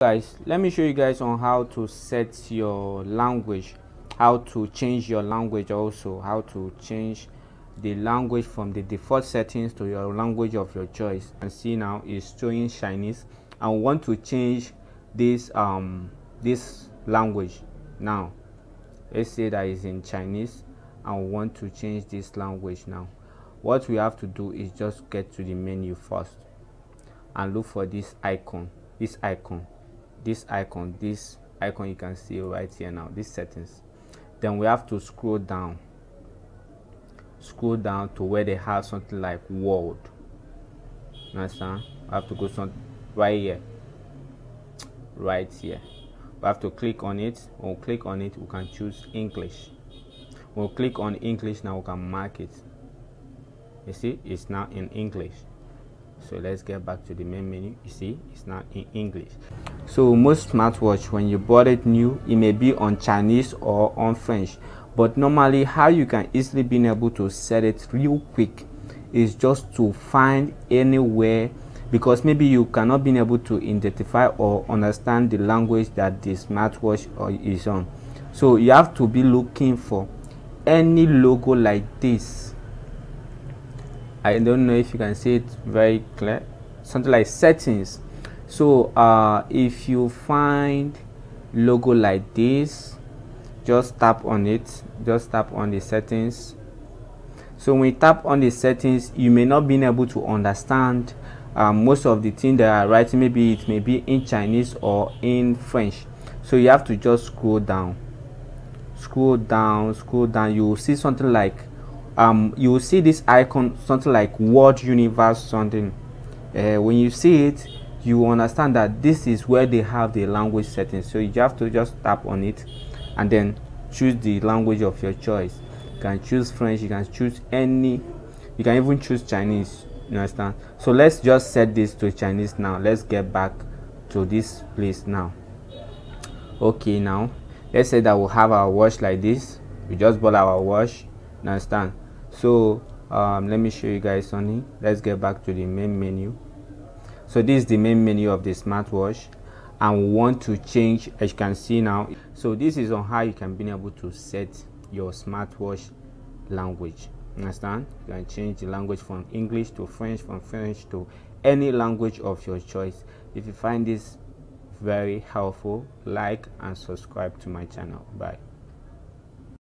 guys let me show you guys on how to set your language how to change your language also how to change the language from the default settings to your language of your choice. And see now is showing chinese. I want to change this um this language now. Let's say that is in chinese. And want to change this language now. What we have to do is just get to the menu first and look for this icon this icon this icon this icon you can see right here now these settings. Then we have to scroll down. Scroll down to where they have something like world. Understand? I have to go some right here. Right here. We have to click on it. When we click on it we can choose english. We'll click on english now we can mark it. You see? It's now in english so let's get back to the main menu. You see it's now in english. So most smartwatch when you bought it new it may be on chinese or on french but normally how you can easily be able to set it real quick is just to find anywhere because maybe you cannot be able to identify or understand the language that the smartwatch is on. So you have to be looking for any logo like this I don't know if you can see it very clear. Something like settings. So uh, if you find logo like this just tap on it. Just tap on the settings. So when you tap on the settings you may not be able to understand um, most of the thing that are writing maybe it may be in Chinese or in French. So you have to just scroll down. Scroll down scroll down. You will see something like um, you will see this icon something like word universe something. Uh, when you see it you understand that this is where they have the language settings so you have to just tap on it and then choose the language of your choice. You can choose french you can choose any you can even choose chinese you understand? So let's just set this to chinese now. Let's get back to this place now. Okay now let's say that we'll have our watch like this. We just bought our watch you understand so um, let me show you guys something let's get back to the main menu. So this is the main menu of the smartwatch. And we want to change as you can see now. So this is on how you can be able to set your smartwatch language. Understand? You can change the language from english to french from french to any language of your choice. If you find this very helpful like and subscribe to my channel. Bye